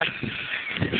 Thank you.